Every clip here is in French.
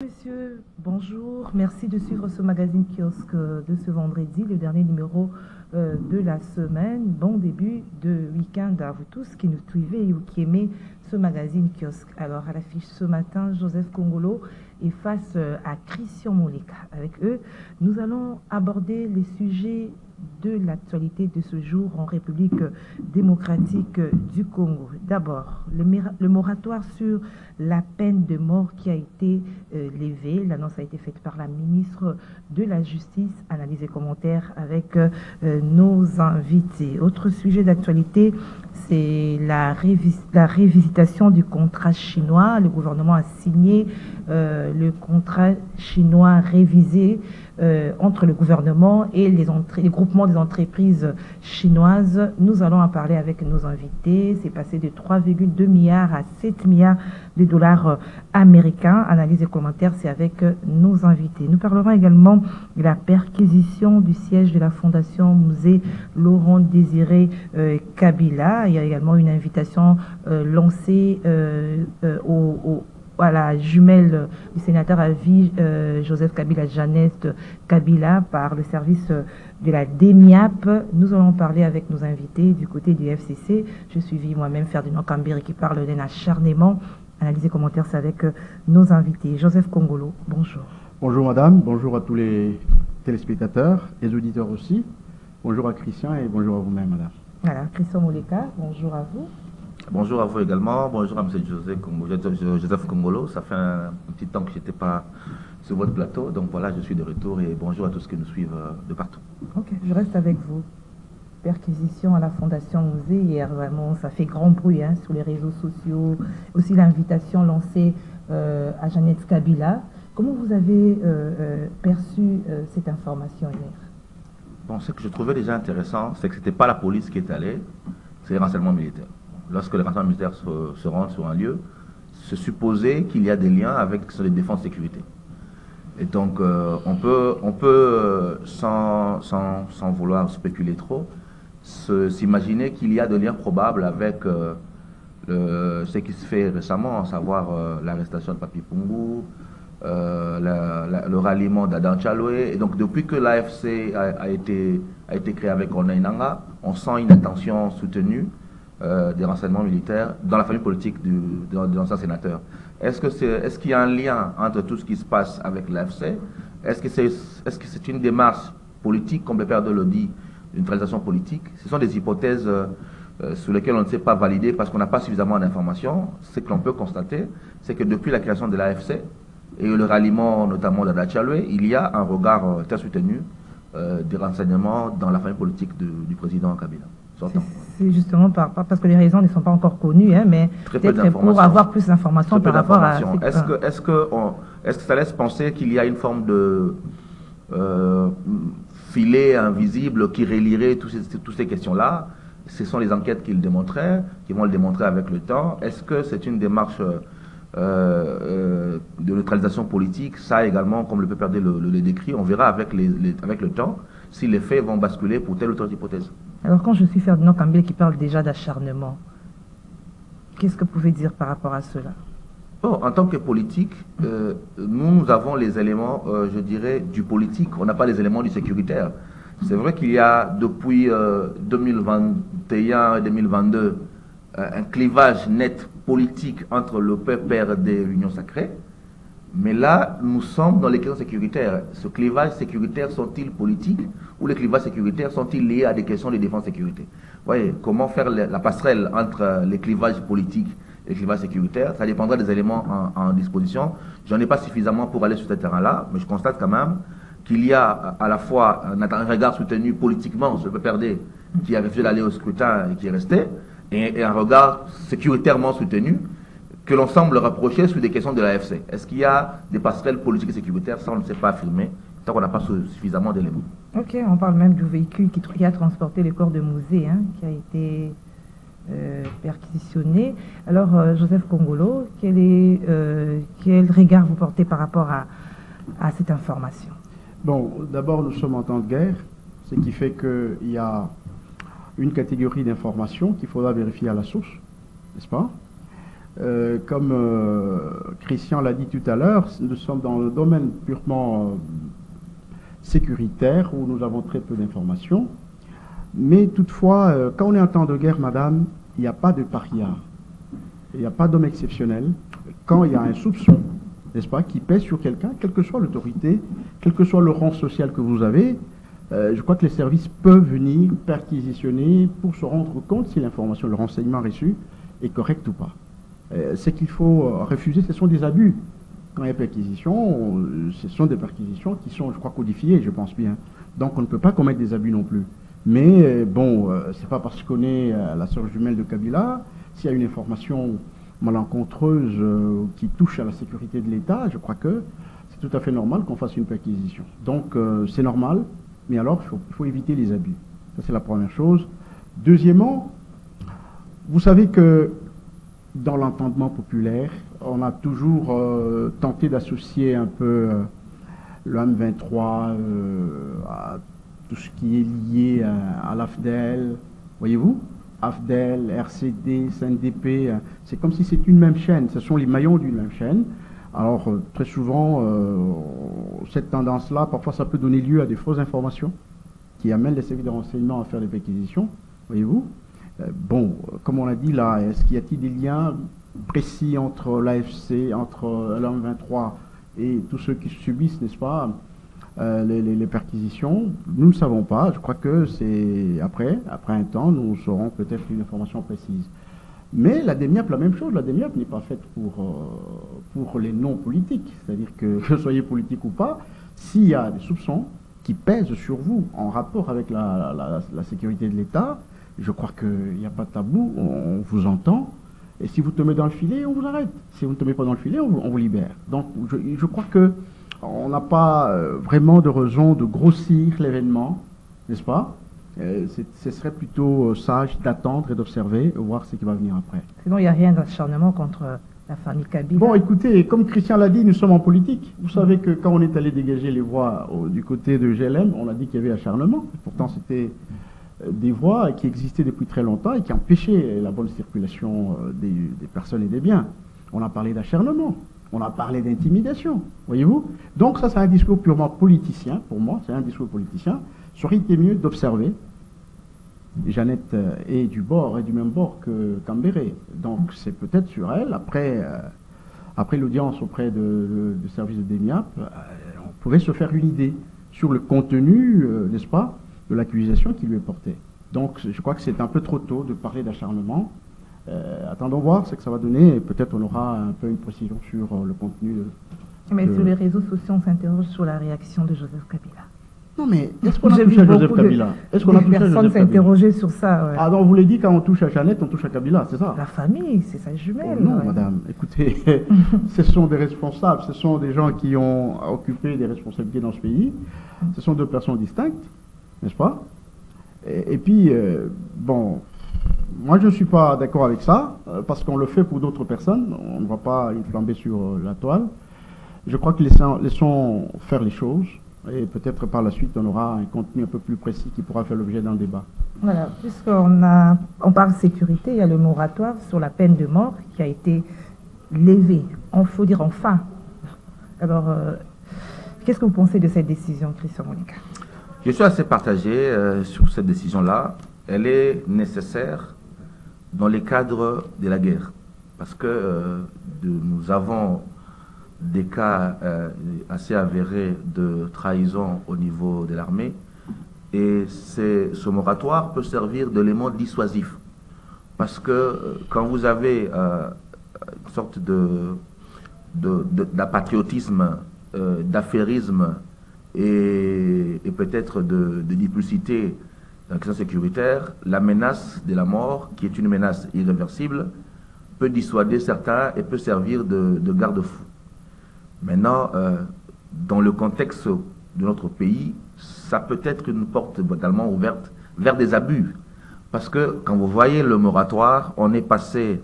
Monsieur, bonjour. Merci de suivre ce magazine kiosque de ce vendredi, le dernier numéro euh, de la semaine. Bon début de week-end à vous tous qui nous suivez ou qui aimez ce magazine kiosque. Alors, à l'affiche ce matin, Joseph Congolo est face euh, à Christian Moleka. Avec eux, nous allons aborder les sujets de l'actualité de ce jour en République démocratique du Congo. D'abord, le, moratoire sur la peine de mort qui a été euh, levée. L'annonce a été faite par la ministre de la Justice. Analyse et commentaires avec euh, nos invités. Autre sujet d'actualité, c'est la, révisitation du contrat chinois. Le gouvernement a signé euh, le contrat chinois révisé euh, entre le gouvernement et les, les, groupements des entreprises chinoises. Nous allons en parler avec nos invités. C'est passé de 3,2 milliards à 7 milliards de dollars euh, américains. Analyse et commentaires, c'est avec euh, nos invités. Nous parlerons également de la perquisition du siège de la Fondation Musée Laurent Désiré Kabila. Il y a également une invitation lancée au à la jumelle du sénateur à vie euh, Joseph Kabila, Jeannette Kabila, par le service de la DEMIAP. Nous allons parler avec nos invités du côté du FCC. Je suis moi-même Ferdinand Kambiri qui parle d'un acharnement. Analyse et commentaires, c'est avec euh, nos invités. Joseph Congolo, bonjour. Bonjour madame, bonjour à tous les téléspectateurs, les auditeurs aussi. Bonjour à Christian et bonjour à vous-même madame. Voilà, Christian Mouleka, bonjour à vous. Bonjour à vous également. Bonjour à M. Joseph Congolo. Ça fait un, petit temps que je n'étais pas sur votre plateau. Donc voilà, je suis de retour et bonjour à tous ceux qui nous suivent euh, de partout. Ok, je reste avec vous. Perquisition à la Fondation Musée hier, vraiment, ça fait grand bruit hein, sur les réseaux sociaux. Aussi l'invitation lancée euh, à Jeannette Kabila. Comment vous avez euh, perçu cette information hier? Bon, ce que je trouvais déjà intéressant, c'est que ce n'était pas la police qui est allée, c'est les renseignements militaires lorsque les renseignements militaires se, rendent sur un lieu, se supposer qu'il y a des liens avec les défenses sécurité. Et donc, euh, on peut, on peut euh, sans, sans, vouloir spéculer trop, s'imaginer qu'il y a des liens probables avec euh, ce qui se fait récemment, à savoir l'arrestation de Papi Pungu, le ralliement d'Adam Chaloué. Et donc, depuis que l'AFC a, été, a été créé avec Corneille Nanga, on sent une attention soutenue euh, des renseignements militaires dans la famille politique du, de, l'ancien sénateur. Est-ce qu'il est, qu'il y a un lien entre tout ce qui se passe avec l'AFC Est-ce que c'est est -ce c'est une démarche politique, comme le père de le une transition politique Ce sont des hypothèses euh, euh, sur lesquelles on ne sait pas valider parce qu'on n'a pas suffisamment d'informations. Ce que l'on peut constater, c'est que depuis la création de l'AFC et le ralliement notamment de la il y a un regard très soutenu des renseignements dans la famille politique du président Kabila. C'est justement par, parce que les raisons ne sont pas encore connues, hein, mais peut-être pour avoir plus d'informations par rapport à. Est-ce que, est que, est que ça laisse penser qu'il y a une forme de euh, filet invisible qui relierait toutes ces, questions-là Ce sont les enquêtes qui le démontraient, qui vont le démontrer avec le temps. Est-ce que c'est une démarche euh, euh, de neutralisation politique? Ça également, comme le peut le, le, décrit, on verra avec, le temps si les faits vont basculer pour telle ou telle hypothèse. Alors quand je suis Ferdinand Cambé qui parle déjà d'acharnement, qu'est-ce que vous pouvez dire par rapport à cela? En tant que politique, euh, nous avons les éléments, euh, je dirais, du politique. On n'a pas les éléments du sécuritaire. C'est vrai qu'il y a depuis 2021 et 2022 un clivage net politique entre le PPRD et l'Union sacrée. Mais là, nous sommes dans les questions sécuritaires. Ce clivage sécuritaire sont-ils politiques ou les clivages sécuritaires sont-ils liés à des questions de défense sécurité? Vous voyez, comment faire la passerelle entre les clivages politiques les clivages sécuritaires Ça dépendra des éléments en, disposition. Je n'en ai pas suffisamment pour aller sur ce terrain-là, mais je constate quand même qu'il y a à la fois un, regard soutenu politiquement sur le PPRD qui a refusé d'aller au scrutin et qui est resté, et un regard sécuritairement soutenu que l'on semble rapprocher sur des questions de l'AFC. Est-ce qu'il y a des passerelles politiques et sécuritaires? Ça, on ne sait pas affirmer, tant qu'on n'a pas suffisamment d'éléments. Ok, on parle même du véhicule qui, a transporté le corps de Mouzé, hein, qui a été euh, perquisitionné. Alors, euh, Joseph Congolo, quel, est, euh, quel regard vous portez par rapport à, à cette information? Bon, d'abord, nous sommes en temps de guerre, ce qui fait qu'il y a une catégorie d'informations qu'il faudra vérifier à la source, n'est-ce pas? Comme Christian l'a dit tout à l'heure, nous sommes dans le domaine purement sécuritaire où nous avons très peu d'informations. Mais toutefois, quand on est en temps de guerre, madame, il n'y a pas de paria. Il n'y a pas d'homme exceptionnel. Quand il y a un soupçon, n'est-ce pas, qui pèse sur quelqu'un, quelle que soit l'autorité, quel que soit le rang social que vous avez, je crois que les services peuvent venir perquisitionner pour se rendre compte si l'information, le renseignement reçu est correct ou pas. Euh, ce qu'il faut euh, refuser, ce sont des abus. Quand il y a perquisition, euh, ce sont des perquisitions qui sont, je crois, codifiées, je pense bien. Donc on ne peut pas commettre des abus non plus. Mais bon, c'est pas parce qu'on est la sœur jumelle de Kabila, s'il y a une information malencontreuse qui touche à la sécurité de l'État, je crois que c'est tout à fait normal qu'on fasse une perquisition. Donc c'est normal, mais alors il faut, éviter les abus. Ça c'est la première chose. Deuxièmement, vous savez que dans l'entendement populaire, on a toujours euh, tenté d'associer un peu euh, le M23 euh, à tout ce qui est lié à, l'AFDEL. Voyez-vous? AFDEL, RCD, CNDP, c'est comme si c'était une même chaîne, ce sont les maillons d'une même chaîne. Alors très souvent, cette tendance-là, parfois ça peut donner lieu à des fausses informations qui amènent les services de renseignement à faire des perquisitions, voyez-vous? Euh, bon, comme on l'a dit là, est-ce qu'il y a-t-il des liens précis entre l'AFC, entre l'AM23 et tous ceux qui subissent, n'est-ce pas, euh, les, perquisitions Nous ne savons pas. Je crois que c'est après, après un temps, nous saurons peut-être une information précise. Mais la DEMIAP, la même chose, la DEMIAP n'est pas faite pour, euh, pour les non-politiques. C'est-à-dire que, que soyez politique ou pas, s'il y a des soupçons qui pèsent sur vous en rapport avec la sécurité de l'État, je crois qu'il n'y a pas de tabou, on, vous entend. Et si vous tombez dans le filet, on vous arrête. Si vous ne tombez pas dans le filet, on, vous libère. Donc je, crois que on n'a pas euh, vraiment de raison de grossir l'événement, n'est-ce pas? Euh, Ce serait plutôt euh, sage d'attendre et d'observer, voir ce qui va venir après. Sinon, il n'y a rien d'acharnement contre la famille Kabila. Bon, écoutez, comme Christian l'a dit, nous sommes en politique. Vous savez que quand on est allé dégager les voix du côté de GLM, on a dit qu'il y avait acharnement. Pourtant, c'était des voies qui existaient depuis très longtemps et qui empêchaient la bonne circulation des, personnes et des biens. On a parlé d'acharnement, on a parlé d'intimidation, voyez-vous Donc ça, c'est un discours purement politicien, pour moi, c'est un discours politicien. Serait-il mieux d'observer Jeannette euh, est du bord, est du même bord que Cambéré. Donc c'est peut-être sur elle, après, après l'audience auprès du service de DENIAP, on pouvait se faire une idée sur le contenu, n'est-ce pas de l'accusation qui lui est portée. Donc je crois que c'est un peu trop tôt de parler d'acharnement. Euh, attendons voir ce que ça va donner et peut-être on aura un peu une précision sur euh, le contenu. mais sur les réseaux sociaux, on s'interroge sur la réaction de Joseph Kabila. Non, mais est-ce qu'on a touché à Joseph Kabila? Est-ce qu'on a touché à Joseph s'interroger sur ça. Ah, donc vous l'avez dit, quand on touche à Jeannette, on touche à Kabila, c'est ça? La famille, c'est sa jumelle. Oh non, madame, écoutez, ce sont des responsables, ce sont des gens qui ont occupé des responsabilités dans ce pays. Ce sont deux personnes distinctes n'est-ce pas? Et, puis, euh, bon, moi je ne suis pas d'accord avec ça, euh, parce qu'on le fait pour d'autres personnes, on ne va pas y flamber sur euh, la toile. Je crois que laissons, laissons faire les choses, et peut-être par la suite on aura un contenu un peu plus précis qui pourra faire l'objet d'un débat. Voilà, puisqu'on a, on parle sécurité, il y a le moratoire sur la peine de mort qui a été levé, il faut dire enfin. Alors, qu'est-ce que vous pensez de cette décision, Christian Monica? Je suis assez partagé euh, sur cette décision-là. Elle est nécessaire dans les cadres de la guerre. Parce que euh, nous avons des cas euh, assez avérés de trahison au niveau de l'armée. Et ce moratoire peut servir d'élément dissuasif. Parce que quand vous avez une sorte de, de, patriotisme, d'affairisme et, peut-être de, de duplicité la question sécuritaire, la menace de la mort, qui est une menace irréversible, peut dissuader certains et peut servir de, garde-fou. Maintenant, euh, dans le contexte de notre pays, ça peut être une porte totalement ouverte vers des abus. Parce que quand vous voyez le moratoire, on est passé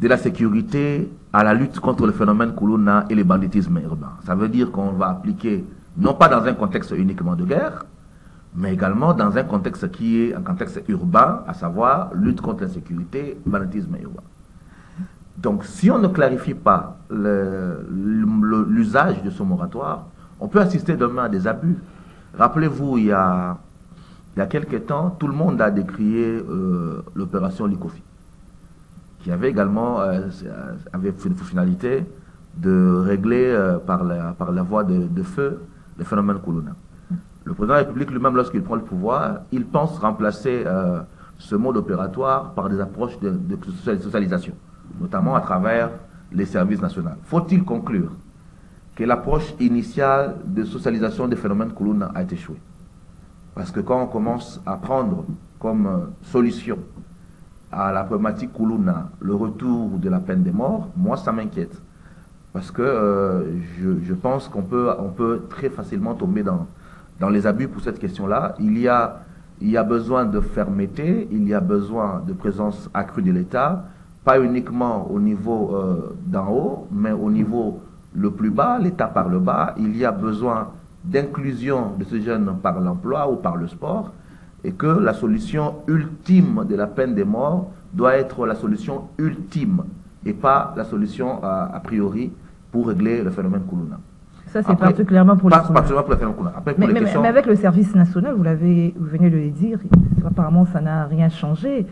de la sécurité à la lutte contre le phénomène Koulouna et le banditisme urbain. Ça veut dire qu'on va appliquer non pas dans un contexte uniquement de guerre, mais également dans un contexte qui est un contexte urbain, à savoir lutte contre l'insécurité, banditisme urbain. Donc, si on ne clarifie pas l'usage de ce moratoire, on peut assister demain à des abus. Rappelez-vous, il y a, il y a quelques temps, tout le monde a décrié euh, l'opération Likofi, qui avait également euh, avait une finalité de régler euh, par, la, par la voie de, feu le phénomène Koulouna. Le président de la République lui-même, lorsqu'il prend le pouvoir, il pense remplacer ce mode opératoire par des approches de, socialisation, notamment à travers les services nationaux. Faut-il conclure que l'approche initiale de socialisation des phénomènes Koulouna a été échouée? Parce que quand on commence à prendre comme euh, solution à la problématique Koulouna le retour de la peine de mort, moi ça m'inquiète. Parce que euh, je, pense qu'on peut, on peut très facilement tomber dans, dans les abus pour cette question-là. Il y a il y a besoin de fermeté, il y a besoin de présence accrue de l'État, pas uniquement au niveau euh, d'en haut, mais au niveau le plus bas, l'État par le bas. Il y a besoin d'inclusion de ces jeunes par l'emploi ou par le sport, et que la solution ultime de la peine de mort doit être la solution ultime, et pas la solution a priori pour régler le phénomène Koulouna. Ça, c'est particulièrement pour les mais, avec le service national, vous, l'avez, vous venez de le dire, apparemment, ça n'a rien changé.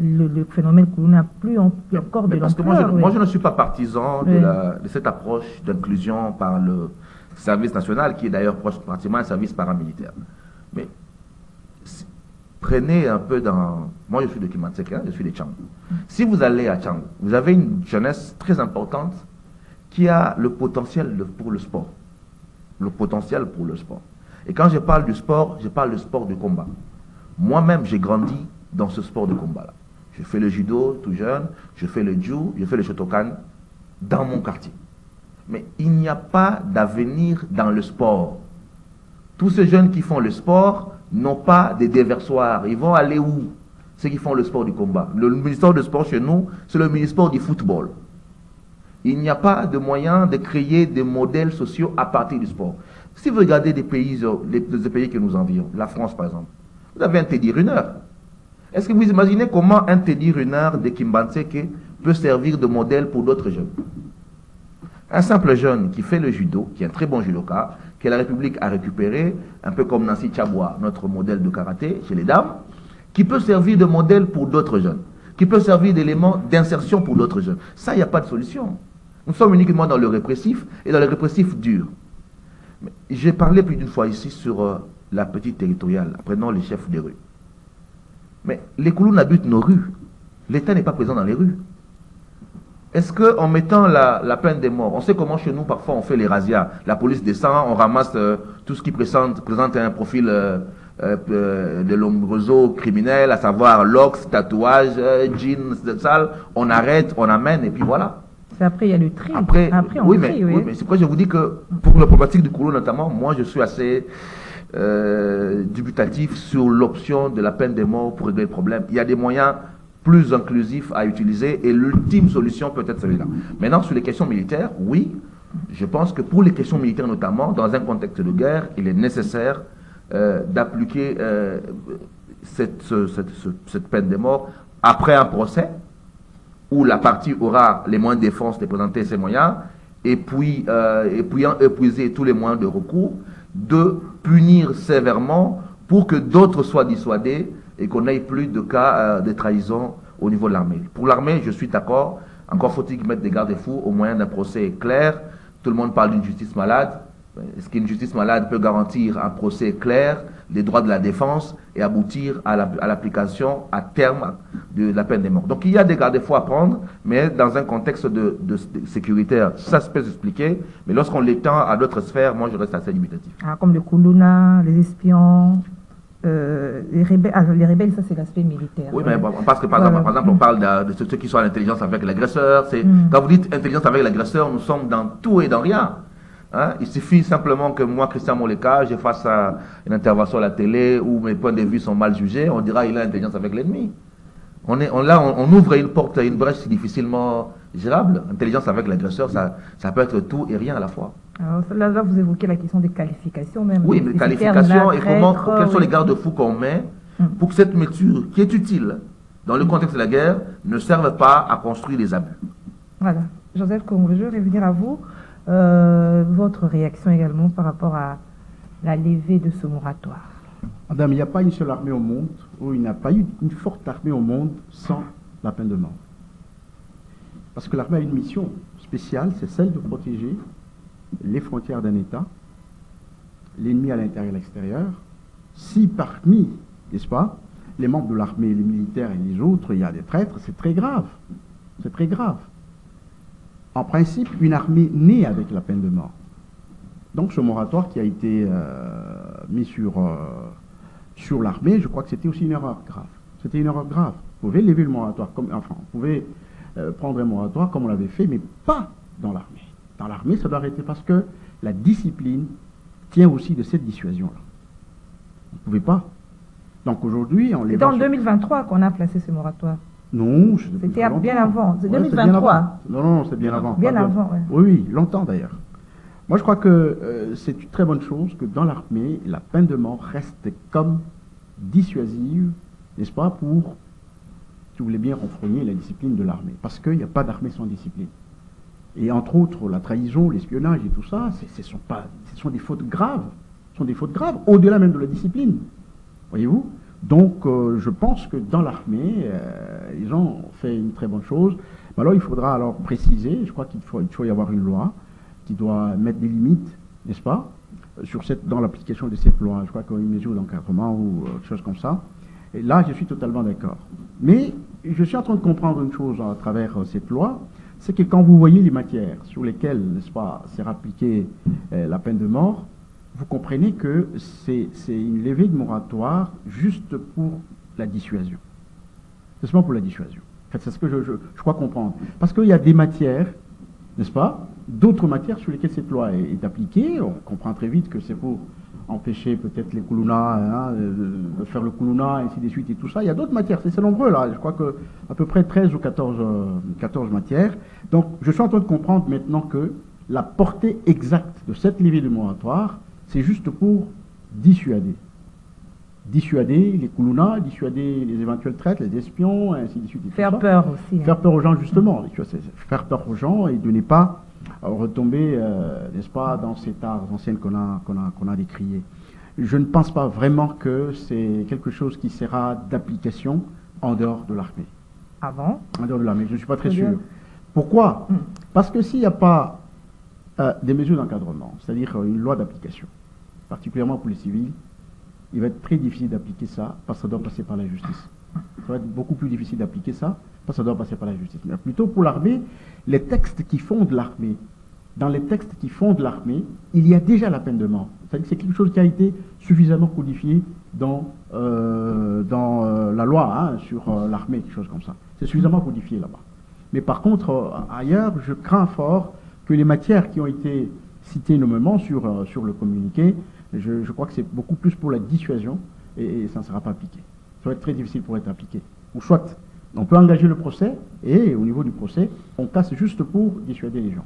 Le, phénomène que n'a plus, encore de. Moi, je, moi, je ne suis pas partisan de, de cette approche d'inclusion par le service national, qui est d'ailleurs pratiquement un service paramilitaire. Mais prenez un peu dans... Moi, je suis de Kimanseka, je suis de Tchang. Si vous allez à Tchang, vous avez une jeunesse très importante qui a le potentiel pour le sport le potentiel pour le sport. Et quand je parle du sport, je parle du sport de combat. Moi-même, j'ai grandi dans ce sport de combat-là. Je fais le judo tout jeune, je fais le jiu, je fais le shotokan dans mon quartier. Mais il n'y a pas d'avenir dans le sport. Tous ces jeunes qui font le sport n'ont pas des déversoirs. Ils vont aller où? Ceux qui font le sport du combat. Le ministère du sport chez nous, c'est le ministère du football il n'y a pas de moyen de créer des modèles sociaux à partir du sport. Si vous regardez des pays, euh, les, pays que nous envions, la France par exemple, vous avez un Teddy Runner. Est-ce que vous imaginez comment un Teddy Runner de Kimbanseke peut servir de modèle pour d'autres jeunes? Un simple jeune qui fait le judo, qui est un très bon judoka, que la République a récupéré, un peu comme Nancy Chabwa, notre modèle de karaté chez les dames, qui peut servir de modèle pour d'autres jeunes, qui peut servir d'élément d'insertion pour d'autres jeunes. Ça, il n'y a pas de solution. Nous sommes uniquement dans le répressif et dans le répressif dur. J'ai parlé plus d'une fois ici sur euh, la petite territoriale, apprenant les chefs des rues. Mais les Kouloun habitent nos rues. L'État n'est pas présent dans les rues. Est-ce qu'en mettant la, peine des morts, on sait comment chez nous parfois on fait les razzias, la police descend, on ramasse euh, tout ce qui présente, un profil euh, de l'homme criminel, à savoir locks, tatouage, jeans, sale, on arrête, on amène et puis voilà. Après, il y a le tri. Après, on oui, mais, oui. mais c'est pourquoi je vous dis que pour la problématique du couloir notamment, moi je suis assez euh, dubitatif sur l'option de la peine de mort pour régler le problème. Il y a des moyens plus inclusifs à utiliser et l'ultime solution peut être celui-là. Maintenant, sur les questions militaires, oui, je pense que pour les questions militaires notamment, dans un contexte de guerre, il est nécessaire euh, d'appliquer euh, cette, cette, cette peine de mort après un procès où la partie aura les moyens de défense de présenter ses moyens, et puis, euh, et puis épuiser tous les moyens de recours, de punir sévèrement pour que d'autres soient dissuadés et qu'on n'ait plus de cas euh, de trahison au niveau de l'armée. Pour l'armée, je suis d'accord. Encore faut-il mettre des garde-fous au moyen d'un procès clair. Tout le monde parle d'une justice malade. Est-ce qu'une justice malade peut garantir un procès clair des droits de la défense et aboutir à l'application à terme de la peine de mort? Donc il y a des garde-fous à prendre, mais dans un contexte de, sécuritaire, ça se peut s'expliquer, mais lorsqu'on l'étend à d'autres sphères, moi je reste assez limitatif. Ah, comme le Koulouna, les espions, euh, les, rebelles, ah, les rebelles, ça c'est l'aspect militaire. Oui, mais parce que par, exemple, par exemple, on parle de, ceux qui sont à l'intelligence avec l'agresseur. Mm. Quand vous dites intelligence avec l'agresseur, nous sommes dans tout et dans rien. Hein? Il suffit simplement que moi, Christian Moleka, je fasse une intervention à la télé où mes points de vue sont mal jugés, on dira qu'il a intelligence avec l'ennemi. On est, on, là, on, ouvre une porte, une brèche difficilement gérable. Intelligence avec l'agresseur, ça, ça peut être tout et rien à la fois. Alors là, vous évoquez la question des qualifications même. Oui, mais qualifications et comment, quels sont les garde-fous qu'on met hum. pour que cette mesure, qui est utile dans le contexte de la guerre, ne serve pas à construire des abus? Voilà. Joseph Congo, je vais venir à vous. Euh, votre réaction également par rapport à la levée de ce moratoire. Madame, il n'y a pas une seule armée au monde, ou il n'y a pas eu une forte armée au monde sans la peine de mort. Parce que l'armée a une mission spéciale, c'est celle de protéger les frontières d'un État, l'ennemi à l'intérieur et à l'extérieur. Si parmi, n'est-ce pas, les membres de l'armée, les militaires et les autres, il y a des traîtres, c'est très grave. C'est très grave. En principe, une armée née avec la peine de mort. Donc ce moratoire qui a été euh, mis sur, euh, sur l'armée, je crois que c'était aussi une erreur grave. C'était une erreur grave. Vous pouvez lever le moratoire, comme, enfin, vous pouvez euh, prendre un moratoire comme on l'avait fait, mais pas dans l'armée. Dans l'armée, ça doit arrêter parce que la discipline tient aussi de cette dissuasion-là. Vous ne pouvez pas. Donc aujourd'hui, on les. C'est en 2023 qu'on a placé ce moratoire. Non, c'était bien avant. C'est 2023. Non, non, c'est bien avant. Bien avant, oui. Oui, longtemps d'ailleurs. Moi, je crois que euh, c'est une très bonne chose que dans l'armée, la peine de mort reste comme dissuasive, n'est-ce pas, pour, si vous voulez bien, renfrogner la discipline de l'armée. Parce qu'il n'y a pas d'armée sans discipline. Et entre autres, la trahison, l'espionnage et tout ça, ce sont, pas, ce sont des fautes graves. Ce sont des fautes graves, au-delà même de la discipline. Voyez-vous? Donc, euh, je pense que dans l'armée, euh, ils ont fait une très bonne chose. Mais alors, il faudra alors préciser, je crois qu'il faut, il faut y avoir une loi qui doit mettre des limites, n'est-ce pas, sur cette, dans l'application de cette loi. Je crois qu'il y a une mesure d'encadrement ou euh, quelque chose comme ça. Et là, je suis totalement d'accord. Mais je suis en train de comprendre une chose à travers cette loi, c'est que quand vous voyez les matières sur lesquelles, n'est-ce pas, c'est appliquée la peine de mort, vous comprenez que c'est une levée de moratoire juste pour la dissuasion. C'est seulement pour la dissuasion. En fait, c'est ce que je, crois comprendre. Parce qu'il y a des matières, n'est-ce pas, d'autres matières sur lesquelles cette loi est, appliquée. On comprend très vite que c'est pour empêcher peut-être les koulounas, hein, de, faire le koulouna, ainsi de suite et tout ça. Il y a d'autres matières, c'est nombreux là, je crois que à peu près 13 ou 14, 14 euh, matières. Donc je suis en train de comprendre maintenant que la portée exacte de cette levée de moratoire, c'est juste pour dissuader. Dissuader les koulounas, dissuader les éventuels traites, les espions, ainsi de suite. Et faire peur aussi. Hein. Faire peur aux gens justement, faire peur aux gens et de ne pas retomber, euh, n'est-ce pas, dans cet art anciennes qu'on a, qu'on a, qu'on a décrié. Je ne pense pas vraiment que c'est quelque chose qui sera d'application en dehors de l'armée. Avant En dehors de l'armée, je ne suis pas très sûr. Pourquoi? Hmm. Parce que s'il n'y a pas des mesures d'encadrement, c'est-à-dire euh, une loi d'application, particulièrement pour les civils, il va être très difficile d'appliquer ça parce que ça doit passer par la justice. Ça va être beaucoup plus difficile d'appliquer ça parce que ça doit passer par la justice. Mais plutôt pour l'armée, les textes qui fondent l'armée, dans les textes qui fondent l'armée, il y a déjà la peine de mort. C'est quelque chose qui a été suffisamment codifié dans, euh, dans euh, la loi hein, sur l'armée, quelque chose comme ça. C'est suffisamment codifié là-bas. Mais par contre, ailleurs, je crains fort que les matières qui ont été citées nommément sur, sur le communiqué, je, crois que c'est beaucoup plus pour la dissuasion et, ça ne sera pas appliqué. Ça va être très difficile pour être appliqué. Ou soit on peut engager le procès et au niveau du procès, on casse juste pour dissuader les gens.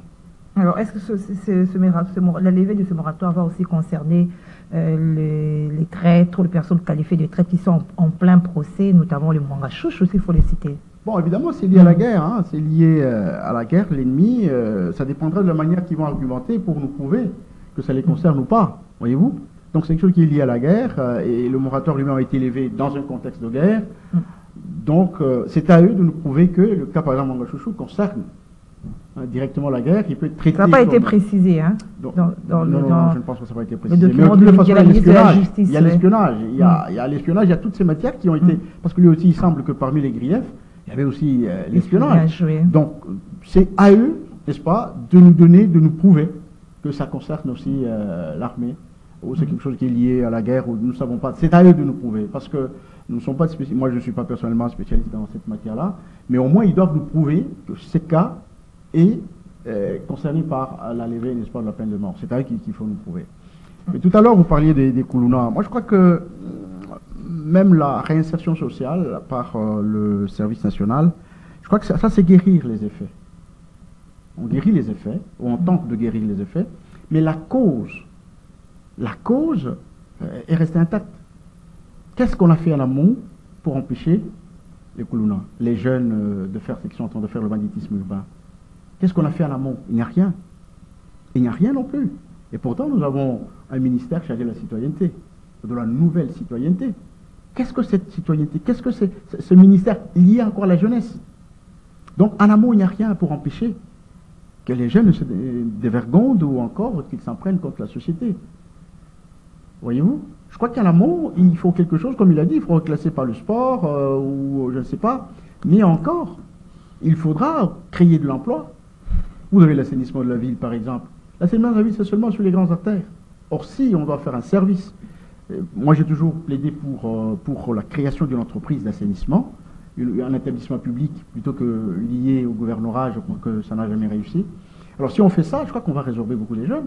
Alors, est-ce que ce, la levée de ce moratoire va aussi concerner euh, les, traîtres, les personnes qualifiées de traîtres qui sont en, plein procès, notamment les Mwangachouch aussi, il faut les citer Bon, évidemment, c'est lié à la guerre, hein. c'est lié euh, à la guerre, l'ennemi, euh, ça dépendra de la manière qu'ils vont argumenter pour nous prouver que ça les concerne ou pas, voyez-vous? Donc c'est quelque chose qui est lié à la guerre, et le moratoire lui-même a été levé dans un contexte de guerre. Mm. Donc, euh, c'est à eux de nous prouver que le cas, par exemple, Mangachouchou concerne hein, directement la guerre, qui peut être traité. Ça n'a pas été précisé, hein Non, non, je ne pense que ça n'a pas été précisé. Mais de toute façon, il y a l'espionnage. Il y a l'espionnage, il, y a l'espionnage, il y a toutes ces matières qui ont été. Mm. Parce que lui aussi, il semble que parmi les griefs, il y avait aussi euh, l'espionnage. Donc, c'est à eux, n'est-ce pas, de nous donner, de nous prouver que ça concerne aussi euh, l'armée, ou c'est quelque chose qui est lié à la guerre, ou nous ne savons pas. C'est à eux de nous prouver. Parce que nous ne sommes pas moi je ne suis pas personnellement spécialiste dans cette matière-là, mais au moins ils doivent nous prouver que ce cas est euh, concerné par la levée, n'est-ce pas, de la peine de mort. C'est à eux qu'il faut nous prouver. Mais tout à l'heure, vous parliez des, des Moi, je crois que même la réinsertion sociale par euh, le service national, je crois que ça, c'est guérir les effets. On guérit les effets, ou on tente de guérir les effets, mais la cause, la cause est restée intacte. Qu'est-ce qu'on a fait en amont pour empêcher les Koulouna, les jeunes, euh, de faire ce qu'ils sont en train de faire, le banditisme urbain? Qu'est-ce qu'on a fait en amont Il n'y a rien. Il n'y a rien non plus. Et pourtant, nous avons un ministère chargé de la citoyenneté, de la nouvelle citoyenneté. Qu'est-ce que cette citoyenneté Qu'est-ce que c'est ce ministère lié encore à la jeunesse? Donc, en amont, il n'y a rien pour empêcher que les jeunes se dévergondent ou encore qu'ils s'en prennent contre la société. Voyez-vous? Je crois qu'en amont, il faut quelque chose, comme il a dit, il faut reclasser par le sport euh, ou je ne sais pas. Mais encore, il faudra créer de l'emploi. Vous avez l'assainissement de la ville, par exemple. L'assainissement de la ville, c'est seulement sur les grandes artères. Or, si on doit faire un service, moi j'ai toujours plaidé pour, euh, pour la création d'une entreprise d'assainissement, un établissement public plutôt que lié au gouvernorat, je crois que ça n'a jamais réussi. Alors si on fait ça, je crois qu'on va résorber beaucoup les jeunes.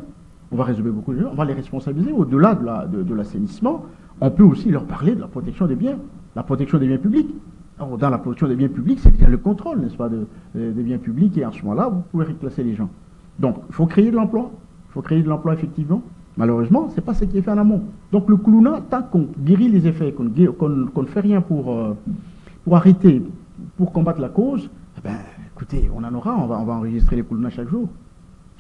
On va résorber beaucoup les jeunes, on va les responsabiliser. Au-delà de l'assainissement, on peut aussi leur parler de la protection des biens, la protection des biens publics. Alors, dans la protection des biens publics, c'est déjà le contrôle, n'est-ce pas, des biens publics, et à ce moment-là, vous pouvez reclasser les gens. Donc, il faut créer de l'emploi. Il faut créer de l'emploi, effectivement. Malheureusement, ce n'est pas ce qui est fait en amont. Donc, le Koulouna, tant qu'on guérit les effets, qu'on ne fait rien pour, euh, pour arrêter, pour combattre la cause, eh ben, écoutez, on en aura, on va, on va enregistrer les Koulouna chaque jour.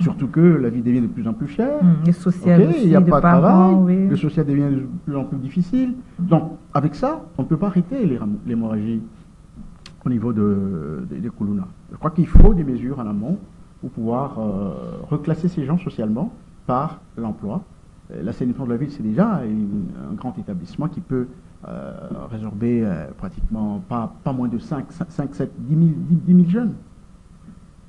Surtout que la vie devient de plus en plus chère. Mmh, le social il n'y a pas de travail. Le social devient de plus en plus difficile. Donc, avec ça, on ne peut pas arrêter l'hémorragie au niveau de, des Koulouna. Je crois qu'il faut des mesures en amont pour pouvoir euh, reclasser ces gens socialement par l'emploi. Euh, l'assainissement de la ville, c'est déjà un grand établissement qui peut euh, résorber pratiquement pas, pas moins de 5, 5 7, 10 000, jeunes.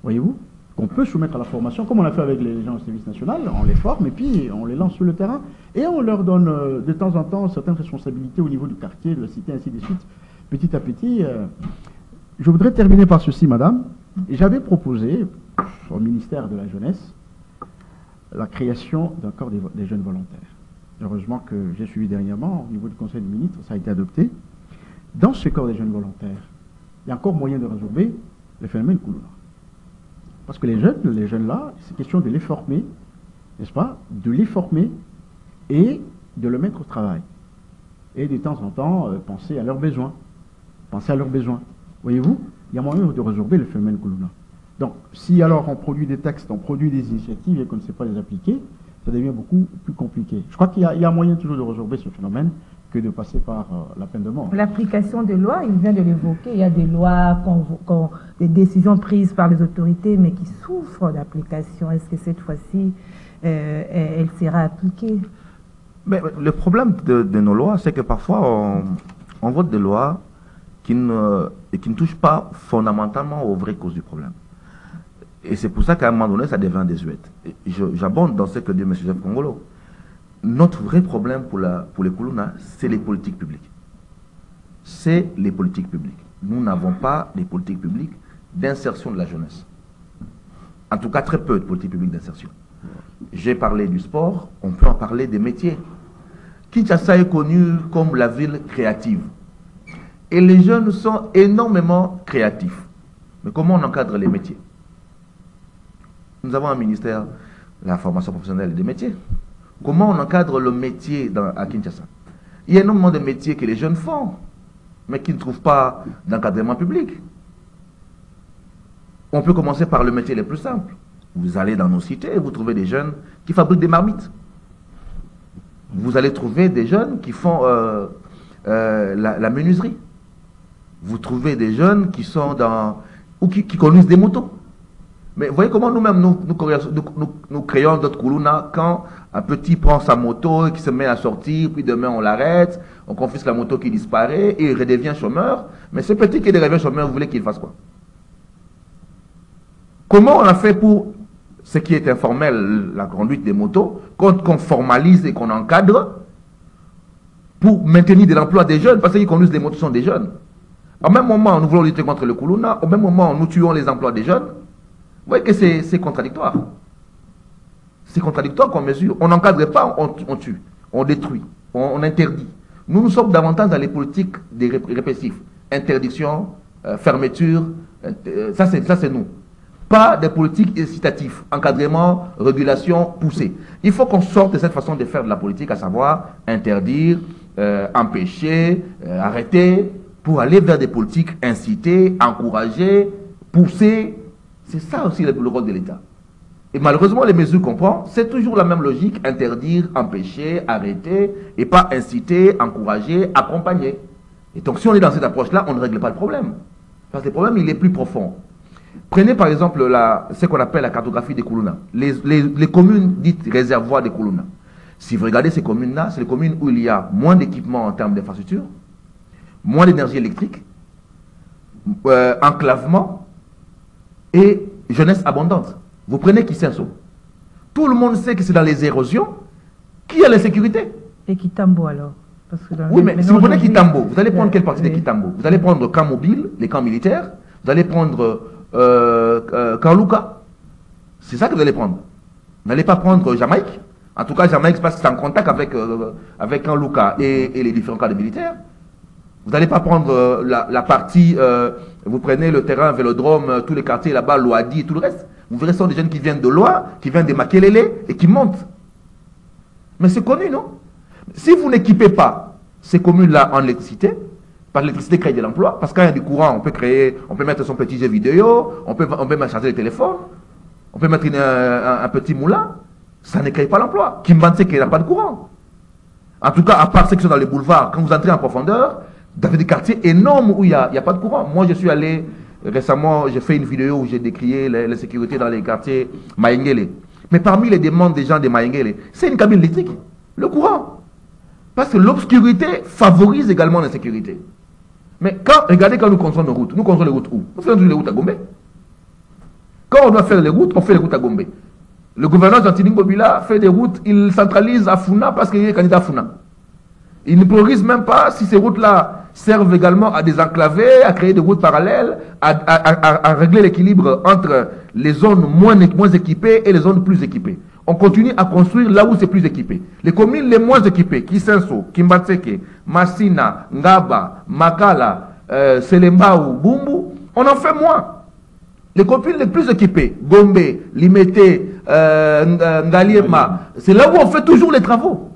Voyez-vous? Qu'on peut soumettre à la formation, comme on l'a fait avec les gens au service national, on les forme et puis on les lance sur le terrain et on leur donne de temps en temps certaines responsabilités au niveau du quartier, de la cité, ainsi de suite. Petit à petit. je voudrais terminer par ceci, madame. J'avais proposé au ministère de la Jeunesse la création d'un corps des, jeunes volontaires. Heureusement que j'ai suivi dernièrement, au niveau du Conseil des ministres, ça a été adopté. Dans ce corps des jeunes volontaires, il y a encore moyen de résorber le phénomène Koulouna. Parce que les jeunes, les jeunes là, c'est question de les former, n'est-ce pas De les former et de le mettre au travail. Et de temps en temps, euh, penser à leurs besoins. Penser à leurs besoins. Voyez-vous, il y a moyen de résorber le phénomène Koulouna. Donc, si alors on produit des textes, on produit des initiatives et qu'on ne sait pas les appliquer, ça devient beaucoup plus compliqué. Je crois qu'il y, a moyen toujours de résorber ce phénomène que de passer par euh, la peine de mort. L'application des lois, il vient de l'évoquer, il y a des lois, des décisions prises par les autorités, mais qui souffrent d'application. Est-ce que cette fois-ci, euh, elle sera appliquée? Mais Le problème de, nos lois, c'est que parfois, on, vote des lois qui ne, qui ne touchent pas fondamentalement aux vraies causes du problème. Et c'est pour ça qu'à un moment donné, ça devient désuète. J'abonde dans ce que dit M. Jeff Congolo. Notre vrai problème pour, les Koulouna, c'est les politiques publiques. C'est les politiques publiques. Nous n'avons pas les politiques publiques d'insertion de la jeunesse. En tout cas, très peu de politiques publiques d'insertion. J'ai parlé du sport, on peut en parler des métiers. Kinshasa est connue comme la ville créative. Et les jeunes sont énormément créatifs. Mais comment on encadre les métiers? Nous avons un ministère de la formation professionnelle et des métiers. Comment on encadre le métier à Kinshasa? Il y a énormément de métiers que les jeunes font, mais qui ne trouvent pas d'encadrement public. On peut commencer par le métier le plus simple. Vous allez dans nos cités vous trouvez des jeunes qui fabriquent des marmites. Vous allez trouver des jeunes qui font euh, euh, la, menuiserie. Vous trouvez des jeunes qui sont dans ou qui conduisent des motos. Mais voyez comment nous-mêmes, nous, créons d'autres Koulouna quand un petit prend sa moto et qui se met à sortir, puis demain on l'arrête, on confisque la moto qui disparaît et il redevient chômeur. Mais ce petit qui devient chômeur, vous voulez qu'il fasse quoi? Comment on a fait pour ce qui est informel, la conduite des motos, qu'on formalise et qu'on encadre pour maintenir de l'emploi des jeunes, parce qu'ils conduisent des motos sont des jeunes. Au même moment, nous voulons lutter contre le Koulouna, au même moment, nous tuons les emplois des jeunes. Vous voyez que c'est contradictoire. C'est contradictoire qu'on mesure. On n'encadre pas, on, tue, on détruit, on, interdit. Nous, nous sommes davantage dans les politiques des répressifs. Interdiction, euh, fermeture, euh, ça c'est nous. Pas des politiques incitatives, encadrement, régulation poussée. Il faut qu'on sorte de cette façon de faire de la politique, à savoir interdire, euh, empêcher, arrêter, pour aller vers des politiques inciter, encourager, pousser, C'est ça aussi le, le rôle de l'État. Et malheureusement, les mesures qu'on prend, c'est toujours la même logique, interdire, empêcher, arrêter, et pas inciter, encourager, accompagner. Et donc si on est dans cette approche-là, on ne règle pas le problème. Parce que le problème, il est plus profond. Prenez par exemple la, ce qu'on appelle la cartographie des Koulouna. Les, les- les communes dites réservoirs des Koulouna. Si vous regardez ces communes-là, c'est les communes où il y a moins d'équipements en termes d'infrastructure, moins d'énergie électrique, euh, enclavement et jeunesse abondante. Vous prenez Kisenso. Tout le monde sait que c'est dans les érosions qu'il y a l'insécurité. Et Kitambo alors Parce que dans- Oui, mais si vous prenez Kitambo, vous allez prendre euh, quelle partie de. Kitambo? Vous allez prendre camp mobile, les camps militaires, vous allez prendre euh, euh, camp Luka. C'est ça que vous allez prendre. Vous n'allez pas prendre Jamaïque. En tout cas, Jamaïque, parce que c'est en contact avec, euh, avec camp Luka et, et les différents camps de militaires. Vous n'allez pas prendre euh, la, partie, euh, vous prenez le terrain, Vélodrome, euh, tous les quartiers là-bas, Loadi et tout le reste. Vous verrez, ce sont des jeunes qui viennent de loin, qui viennent de Makelele et qui montent. Mais c'est connu, non? Si vous n'équipez pas ces communes-là en électricité, parce que l'électricité crée de l'emploi, parce qu'il y a du courant, on peut créer, on peut mettre son petit jeu vidéo, on peut, on peut charger le téléphone, on peut mettre un, petit moulin, ça ne crée pas l'emploi. Qui n'a pas de courant. En tout cas, à part ceux qui sont dans les boulevards, quand vous entrez en profondeur, avez des quartiers énormes où il n'y a, pas de courant. Moi, je suis allé récemment, j'ai fait une vidéo où j'ai décrié l'insécurité dans les quartiers Maïngele. Mais parmi les demandes des gens de Maïngele, c'est une cabine électrique, le courant. Parce que l'obscurité favorise également l'insécurité. Mais quand, regardez quand nous construisons nos routes, nous construisons les routes où? Nous faisons les routes à Gombe. Quand on doit faire les routes, on fait les routes à Gombe. Le gouverneur Jean-Tini Bobila fait des routes, il centralise à Funa parce qu'il est candidat à Funa. Il ne priorise même pas si ces routes-là servent également à désenclaver, à créer des routes parallèles, à, à- à- à régler l'équilibre entre les zones moins, moins équipées et les zones plus équipées. On continue à construire là où c'est plus équipé. Les communes les moins équipées, Kisenso, Kimbatseke, Massina, Ngaba, Makala, euh, Selembao, Bumbu, on en fait moins. Les communes les plus équipées, Gombe, Limete, euh, Ng- Ngaliema, c'est là où on fait toujours les travaux.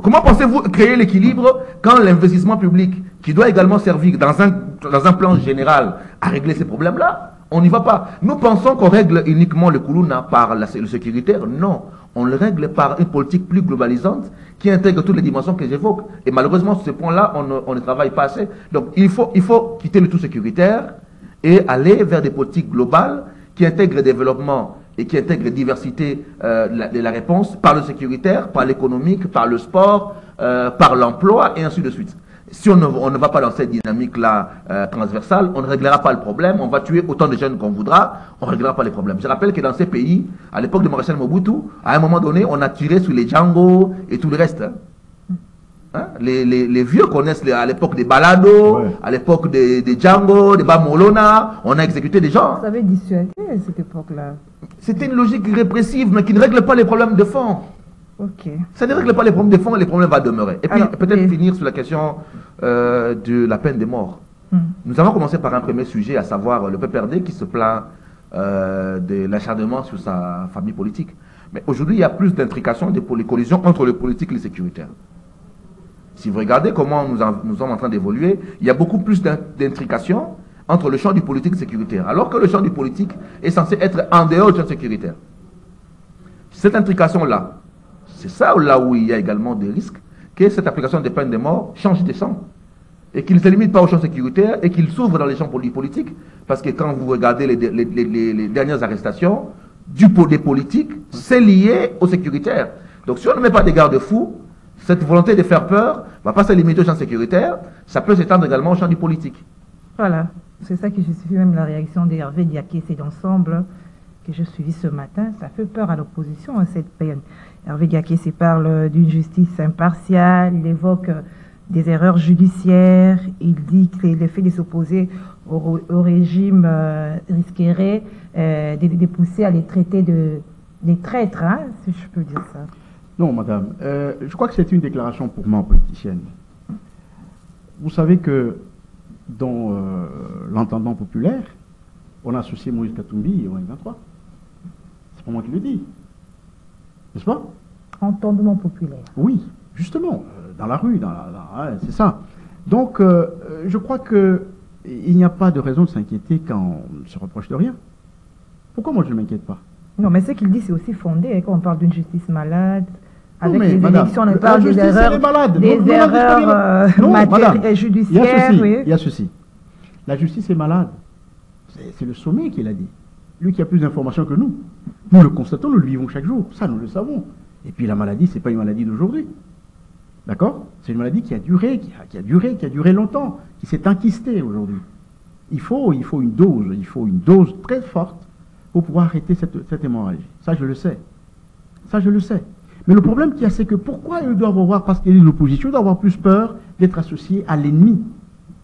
Comment pensez-vous créer l'équilibre quand l'investissement public, qui doit également servir dans un, dans un plan général à régler ces problèmes-là, on n'y va pas? Nous pensons qu'on règle uniquement le Koulouna par le sécuritaire. Non, on le règle par une politique plus globalisante qui intègre toutes les dimensions que j'évoque. Et malheureusement, sur ce point-là, on on ne travaille pas assez. Donc il faut, il faut quitter le tout sécuritaire et aller vers des politiques globales qui intègrent le développement et qui intègrent la diversité euh, de la- réponse par le sécuritaire, par l'économique, par le sport, euh, par l'emploi et ainsi de suite. Si on ne, on ne va pas dans cette dynamique-là euh, transversale, on ne réglera pas le problème, on va tuer autant de jeunes qu'on voudra, on ne réglera pas les problèmes. Je rappelle que dans ces pays, à l'époque de Maréchal Mobutu, à un moment donné, on a tiré sur les Django et tout le reste. hein. Hein? Les, les- les vieux connaissent les- à l'époque des balados, Ouais. à l'époque des, des Django, des Bamolona, on a exécuté des gens. Vous avez dissuadé à cette époque-là. C'était une logique répressive, mais qui ne règle pas les problèmes de fond. Ok. Ça ne règle pas les problèmes de fond, les problèmes vont demeurer. Et puis, peut-être les- finir sur la question euh, de la peine de mort. Hmm. Nous avons commencé par un premier sujet, à savoir le PPRD qui se plaint euh, de l'acharnement sur sa famille politique. Mais aujourd'hui, il y a plus d'intrications, de collisions entre le politique et le sécuritaire. Si vous regardez comment nous, sommes en train d'évoluer, il y a beaucoup plus d'in- d'intrications entre le champ du politique sécuritaire, alors que le champ du politique est censé être en dehors du champ sécuritaire. Cette intrication-là, c'est ça là où il y a également des risques que cette application des peines de mort change de champ et qu'il ne se limite pas au champ sécuritaire et qu'il s'ouvre dans les champs poli- politiques. Parce que quand vous regardez les, dernières arrestations du, des politiques, c'est lié au sécuritaire. Donc si on ne met pas des garde-fous, cette volonté de faire peur ne va pas se limiter au champ sécuritaire, ça peut s'étendre également au champ du politique. Voilà. C'est ça qui justifie même la réaction d'Hervé Diaké et d'ensemble que j'ai suivi ce matin. Ça fait peur à l'opposition, hein, cette peine. Hervé Diaké parle d'une justice impartiale, il évoque des erreurs judiciaires, il dit que le fait de s'opposer au, régime euh, risquerait euh, de, de pousser à les traiter de des traîtres, hein, si je peux dire ça. Non, madame. Euh, je crois que c'est une déclaration purement politicienne. Vous savez que dans euh, l'entendant populaire, on a associé Moïse Katumbi au M23. C'est pas moi qui le dis. N'est-ce pas? Entendement populaire. Oui, justement, euh, dans la rue, dans la- c'est ça. Donc, euh, je crois que il n'y a pas de raison de s'inquiéter quand on ne se reproche de rien. Pourquoi moi je ne m'inquiète pas? Non, mais ce qu'il dit, c'est aussi fondé. hein, quand on parle d'une justice malade, avec mais les madame, élections, on parle des erreurs, est malade. des Non, non, erreurs non, euh, non, matérielles madame, et Il y a judiciaires. ceci, oui. il y a ceci. La justice est malade. C'est le sommet qui l'a dit. Lui qui a plus d'informations que nous. Nous le constatons, nous le vivons chaque jour. Ça, nous le savons. Et puis la maladie, c'est pas une maladie d'aujourd'hui. D'accord? C'est une maladie qui a duré, qui a, qui a duré, qui a duré longtemps, qui s'est enquistée aujourd'hui. Il faut, il faut une dose, il faut une dose très forte pour pouvoir arrêter cette, cette hémorragie. Ça, je le sais. Ça, je le sais. Mais le problème qu'il y a, c'est que pourquoi ils doivent avoir, parce qu'il y a l'opposition, ils doivent avoir plus peur d'être associés à l'ennemi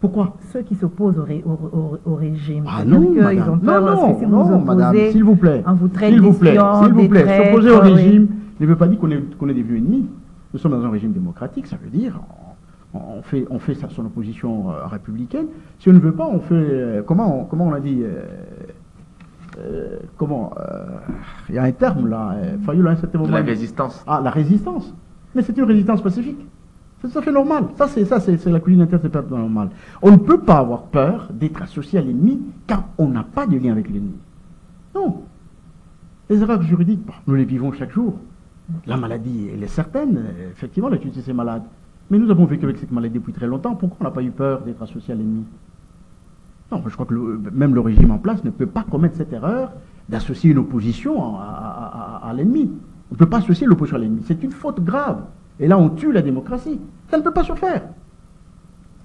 Pourquoi? Ceux qui s'opposent au, ré- au- au- au régime. Ah non, qu'ils madame. ont peur non, parce non, que si non, vous madame, s'il vous plaît. S'il vous plaît, s'il vous plaît. des S'opposer au oui. régime ne veut pas dire qu'on est, qu'on est devenu ennemi. Nous sommes dans un régime démocratique, ça veut dire on, fait, on fait son opposition euh, républicaine. Si on ne veut pas, on fait. euh, comment, on- comment on a dit euh, euh, Comment euh, Il y a un terme là. Euh, Fayou, là, à un certain moment. la résistance. ah, la résistance. Mais c'est une résistance pacifique. C'est tout à fait normal. Ça, c'est ça, c'est la cuisine interne, c'est pas normal. On ne peut pas avoir peur d'être associé à l'ennemi car on n'a pas de lien avec l'ennemi. Non. Les erreurs juridiques, bon, nous les vivons chaque jour. La maladie, elle est certaine. Effectivement, la justice est malade. Mais nous avons vécu avec cette maladie depuis très longtemps. Pourquoi on n'a pas eu peur d'être associé à l'ennemi? Non, je crois que le- même le régime en place ne peut pas commettre cette erreur d'associer une opposition à, à- à- à l'ennemi. On ne peut pas associer l'opposition à l'ennemi. C'est une faute grave. Et là, on tue la démocratie. Ça ne peut pas se faire.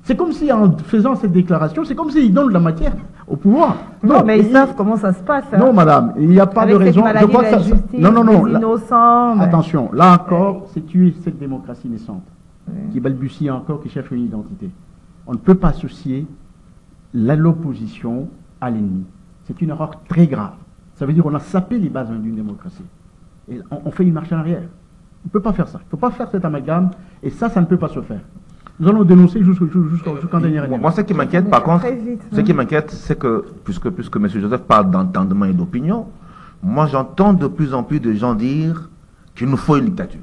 C'est comme si, en faisant cette déclaration, c'est comme s'ils donnent de la matière au pouvoir. Non, mais ils savent comment ça se passe. hein. Non, madame, il n'y a pas Avec de raison. maladie de la ça- justice, non, non, non. innocents, mais- Attention, là encore, c'est tuer cette démocratie naissante Oui. qui balbutie encore, qui cherche une identité. On ne peut pas associer l'opposition à l'ennemi. C'est une erreur très grave. Ça veut dire qu'on a sapé les bases d'une démocratie. Et on, on fait une marche en arrière. On ne peut pas faire ça. Il ne faut pas faire cet amalgame. Et ça, ça ne peut pas se faire. Nous allons dénoncer jusqu'au jusqu'au- jusqu'en dernier Moi, élément. moi, ce qui m'inquiète, par contre, vite, ce hein. qui m'inquiète, c'est que, puisque, puisque M. Joseph parle d'entendement et d'opinion, moi, j'entends de plus en plus de gens dire qu'il nous faut une dictature.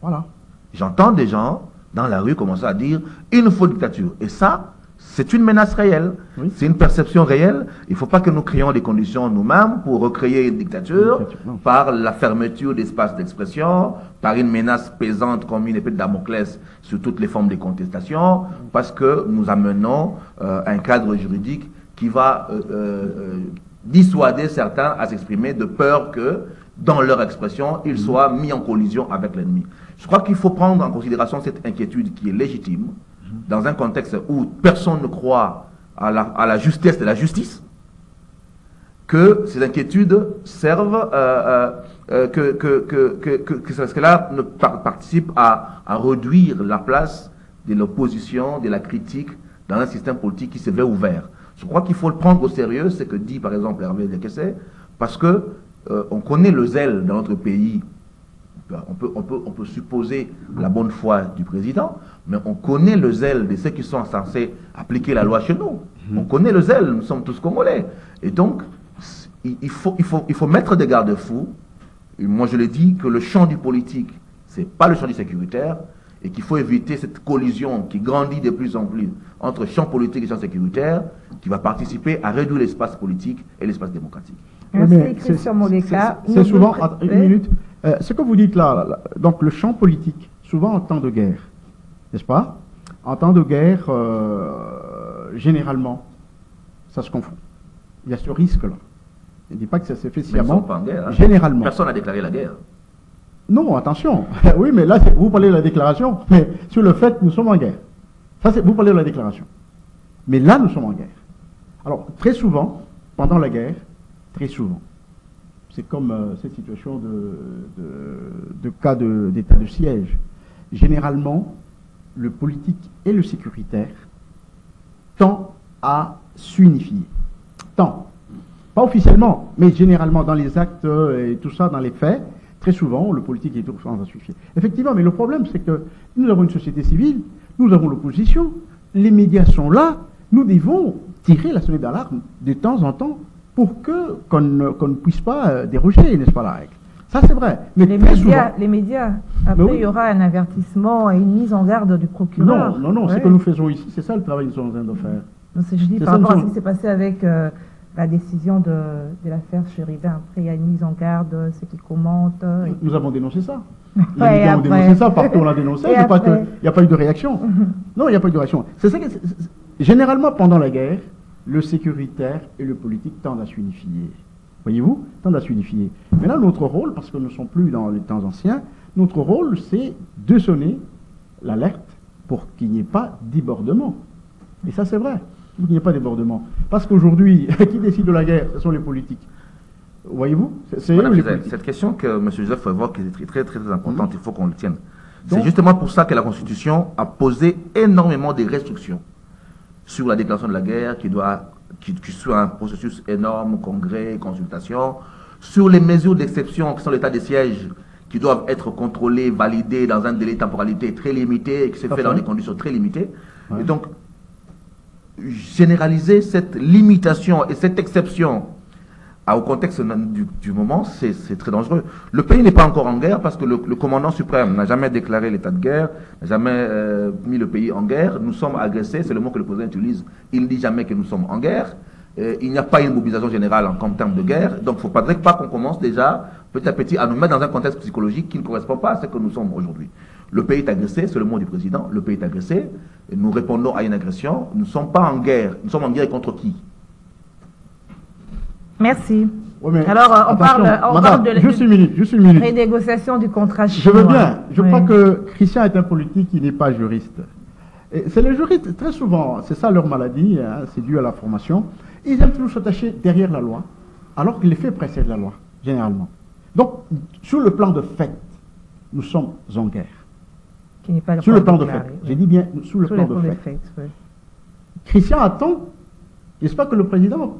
Voilà. J'entends des gens dans la rue commencer à dire il nous faut une dictature. Et ça, c'est une menace réelle. Oui. C'est une perception réelle. Il ne faut pas que nous créions des conditions nous-mêmes pour recréer une dictature par la fermeture d'espaces d'expression, par une menace pesante comme une épée de Damoclès sur toutes les formes de contestation, parce que nous amenons euh, un cadre juridique qui va euh, euh, euh, dissuader certains à s'exprimer de peur que, dans leur expression, ils soient mis en collision avec l'ennemi. Je crois qu'il faut prendre en considération cette inquiétude qui est légitime, dans un contexte où personne ne croit à la, justesse de la justice, que ces inquiétudes servent, euh, euh, euh, que, que, que, que, cela ne par- participe à, à réduire la place de l'opposition, de la critique dans un système politique qui se veut ouvert. Je crois qu'il faut le prendre au sérieux, ce que dit par exemple Hervé Lekessé, parce que euh, on connaît le zèle dans notre pays on peut, on, peut, on peut supposer la bonne foi du président, mais on connaît le zèle de ceux qui sont censés appliquer la loi chez nous. On connaît le zèle, nous sommes tous congolais. Et donc, il il faut, il faut, il faut mettre des garde-fous. Et Moi, je le dis que le champ du politique, c'est pas le champ du sécuritaire, et qu'il faut éviter cette collision qui grandit de plus en plus entre champ politique et champ sécuritaire, qui va participer à réduire l'espace politique et l'espace démocratique. C'est- souvent, une Oui. minute, Euh, ce que vous dites là, donc le champ politique, souvent en temps de guerre, n'est-ce pas? En temps de guerre, euh, généralement, ça se confond. Il y a ce risque-là. Je ne dis pas que ça s'est fait sciemment. pas en guerre. hein. Généralement. Personne n'a déclaré la guerre. Non, attention. oui, mais là, vous parlez de la déclaration, mais sur le fait, nous sommes en guerre. Ça, vous parlez de la déclaration. Mais là, nous sommes en guerre. Alors, très souvent, pendant la guerre, très souvent, c'est comme euh, cette situation de, cas d'état de siège. Généralement, le politique et le sécuritaire tend à s'unifier. Tend. Pas officiellement, mais généralement dans les actes euh, et tout ça, dans les faits, très souvent, le politique est toujours à s'unifier. Effectivement, mais le problème, c'est que nous avons une société civile, nous avons l'opposition, les médias sont là, nous devons tirer la sonnette d'alarme de temps en temps pour que qu'on ne, ne puisse pas euh, déroger, n'est-ce pas, la règle. Ça, c'est vrai. Mais Les très médias, souvent, les médias. Après, oui. il y aura un avertissement et une mise en garde du procureur. non, non, non, ce Ouais. que nous faisons ici, c'est ça le travail que nous sommes en train de faire. Non, c'est- je dis C'est par rapport à ce qui s'est passé avec euh, la décision de, de l'affaire Chérivin. Après, il y a une mise en garde, ceux qui commentent. et- Nous avons dénoncé ça. Ouais, Les médias ont dénoncé ça, partout on l'a dénoncé, c'est il n'y a pas eu de réaction. Non, il n'y a pas eu de réaction. C'est ça que- c'est- c'est- généralement, pendant la guerre, le sécuritaire et le politique tendent à s'unifier. Voyez-vous Tendent à s'unifier. Maintenant, notre rôle, parce que nous ne sommes plus dans les temps anciens, notre rôle, c'est de sonner l'alerte pour qu'il n'y ait pas débordement. Et ça, c'est vrai, pour qu'il n'y ait pas débordement. Parce qu'aujourd'hui, qui décide de la guerre Ce sont les politiques. Voyez-vous cette question que M. Joseph évoque est très très, très, importante, il faut qu'on le tienne. C'est justement pour ça que la Constitution a posé énormément de restrictions sur la déclaration de la guerre qui doit qui, un processus énorme, congrès, consultation, sur les mesures d'exception qui sont l'état des sièges qui doivent être contrôlées, validées dans un délai de temporalité très limité et qui se fait dans des conditions très limitées. Ouais. Et donc, généraliser cette limitation et cette exception à- au contexte du, moment, c'est très dangereux. Le pays n'est pas encore en guerre parce que le, commandant suprême n'a jamais déclaré l'état de guerre, n'a jamais euh, mis le pays en guerre. Nous sommes agressés, c'est le mot que le président utilise. Il ne dit jamais que nous sommes en guerre. Euh, il n'y a pas une mobilisation générale en, en termes de guerre. Donc, il ne faudrait pas qu'on commence déjà petit à petit à nous mettre dans un contexte psychologique qui ne correspond pas à ce que nous sommes aujourd'hui. Le pays est agressé, c'est le mot du président. Le pays est agressé. Nous répondons à une agression. Nous ne sommes pas en guerre. Nous sommes en guerre contre qui? Merci. Alors, euh, on attention, parle- on madame, parle de- Juste une minute, juste une minute. Renégociation du contrat Je chinois. veux bien. Je Oui. crois que Christian est un politique qui n'est pas juriste. C'est les juristes, très souvent, c'est ça leur maladie, hein, c'est dû à la formation. Ils aiment toujours s'attacher derrière la loi, alors que les faits précèdent la loi, généralement. Donc, sur le plan de fait, nous sommes en guerre. Qui n'est pas Sur le plan de fait. oui. J'ai dit bien sur le Sur plan de fait. Christian attend, pas, que le président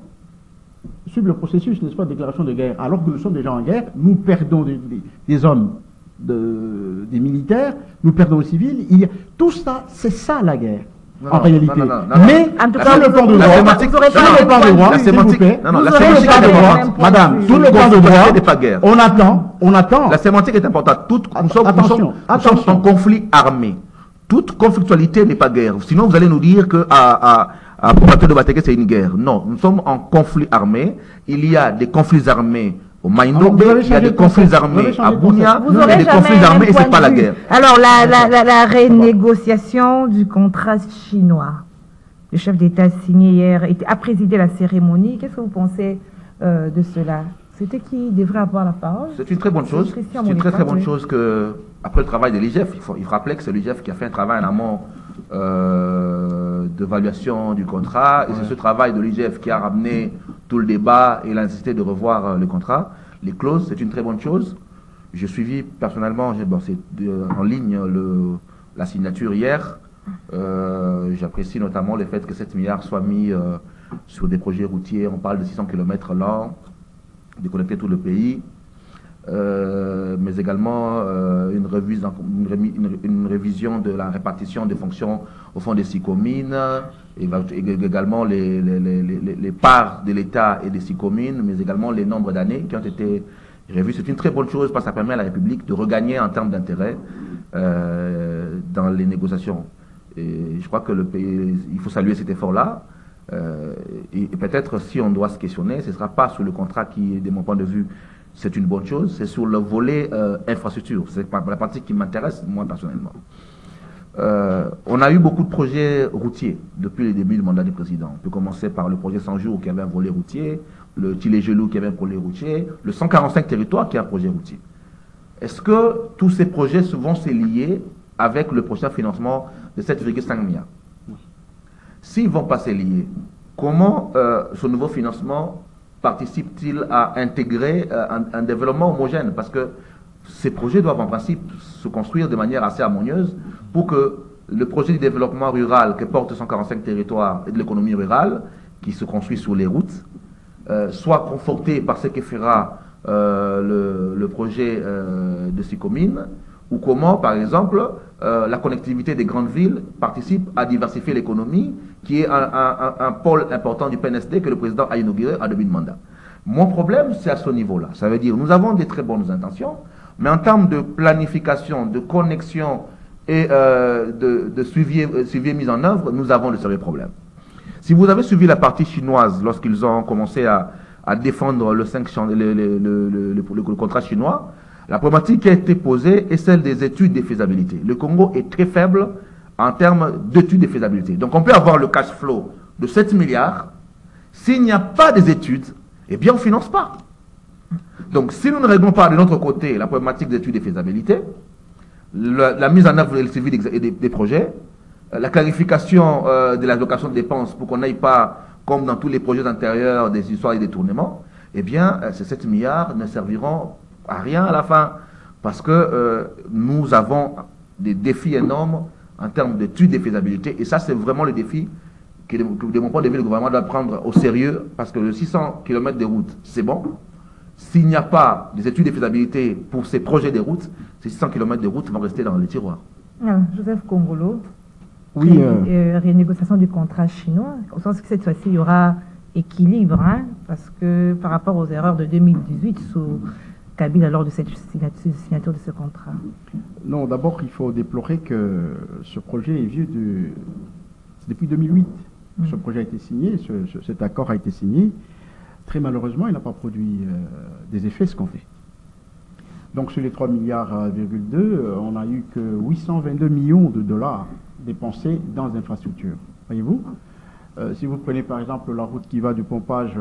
suive le processus, n'est-ce pas, de déclaration de guerre. Alors que nous sommes déjà en guerre, nous perdons des, des- des hommes, de- des militaires, nous perdons les civils. Il y a, tout ça, c'est ça la guerre, Non, en non, réalité. non. Mais En tout sur cas, le plan de droit, sur le plan de droit. La s'il vous sémantique- plaît, la est importante. Madame, sur le plan de droit, n'êtes pas guerre. on attend, on attend. La sémantique est importante. Toute, nous, sommes, nous Attention, sommes- nous attention. sommes en conflit armé. Toute conflictualité n'est pas guerre. Sinon, vous allez nous dire que à, à, Pointe de Bateke, c'est une guerre? Non, nous sommes en conflit armé. Il y a des conflits armés au avez il y a des de conflits armés à. Bounia, il y a des conflits armés et c'est pas la guerre. Alors, la, la, la, la renégociation du contrat chinois. Le chef d'État a signé hier, a présidé la cérémonie. Qu'est-ce que vous pensez euh, de cela? C'était qui? Devrait avoir la parole? C'est une très bonne chose. C'est une très très bonne chose que, après le travail de l'IGF, il faut, il faut rappeler que c'est l'IGF qui a fait un travail en amont euh, d'évaluation du contrat. Et c'est ce travail de l'IGF qui a ramené tout le débat et la nécessité de revoir euh, le contrat. Les clauses, c'est une très bonne chose. J'ai suivi personnellement, j'ai- bon, c'est de- en ligne le, la signature hier. Euh, J'apprécie notamment le fait que 7 milliards soient mis euh, sur des projets routiers. On parle de 600 km lents, de connecter tout le pays. Euh, mais également euh, une, révision de la répartition des fonctions au fond des six communes, et également les, parts de l'État et des six communes, mais également les nombres d'années qui ont été revus. C'est une très bonne chose parce que ça permet à la République de regagner en termes d'intérêt euh, dans les négociations. Et je crois que il faut saluer cet effort-là. Et et peut-être si on doit se questionner, ce ne sera pas sur le contrat qui, de mon point de vue, c'est une bonne chose, c'est sur le volet euh, infrastructure. C'est la partie qui m'intéresse, moi personnellement. Euh, on a eu beaucoup de projets routiers depuis le début du mandat du président. On peut commencer par le projet 100 jours qui avait un volet routier, le Tilé-Gelou qui avait un projet routier, le 145 territoires qui a un projet routier. Est-ce que tous ces projets vont se lier avec le prochain financement de 7,5 milliards? S'ils vont pas se lier, comment euh, ce nouveau financement participe-t-il à intégrer euh, un, développement homogène? Parce que ces projets doivent en principe se construire de manière assez harmonieuse pour que le projet de développement rural que porte 145 territoires et de l'économie rurale, qui se construit sur les routes, euh, soit conforté par ce que fera euh, le, projet de ces communes, ou comment, par exemple, euh, la connectivité des grandes villes participe à diversifier l'économie, qui est un, pôle important du PNSD que le président a inauguré en début de mandat. Mon problème, c'est à ce niveau-là. Ça veut dire, nous avons des très bonnes intentions, mais en termes de planification, de connexion et euh, de, suivi, euh, mise en œuvre, nous avons de sérieux problèmes. Si vous avez suivi la partie chinoise lorsqu'ils ont commencé à, à défendre le, 5, le, le, le, le, contrat chinois, la problématique qui a été posée est celle des études de faisabilité. Le Congo est très faible en termes d'études de faisabilité. Donc on peut avoir le cash flow de 7 milliards. S'il n'y a pas des études, eh bien on ne finance pas. Donc si nous ne réglons pas de notre côté la problématique d'études de faisabilité, la, mise en œuvre des, des, projets, la clarification euh, de l'allocation de dépenses pour qu'on n'aille pas, comme dans tous les projets antérieurs, des histoires et des tournements, eh bien euh, ces 7 milliards ne serviront à rien à la fin. Parce que euh, nous avons des défis énormes en termes d'études de faisabilité. Et ça, c'est vraiment le défi que, de mon point de vue, le gouvernement doit prendre au sérieux. Parce que le 600 km de route, c'est bon. S'il n'y a pas des études de faisabilité pour ces projets de route, ces 600 km de route vont rester dans les tiroirs. Ah, Joseph Congolo. Oui. Euh... renégociation du contrat chinois. Au sens que cette fois-ci, il y aura équilibre, hein, parce que par rapport aux erreurs de 2018 sous Kabila lors de cette signature de ce contrat Non, d'abord, il faut déplorer que ce projet est vieux de, depuis 2008. Mm. Ce projet a été signé, cet accord a été signé. Très malheureusement, il n'a pas produit euh, des effets escomptés. Donc sur les 3 milliards, euh, on n'a eu que 822 millions de dollars dépensés dans les infrastructures. Voyez-vous? Euh, Si vous prenez par exemple la route qui va du pompage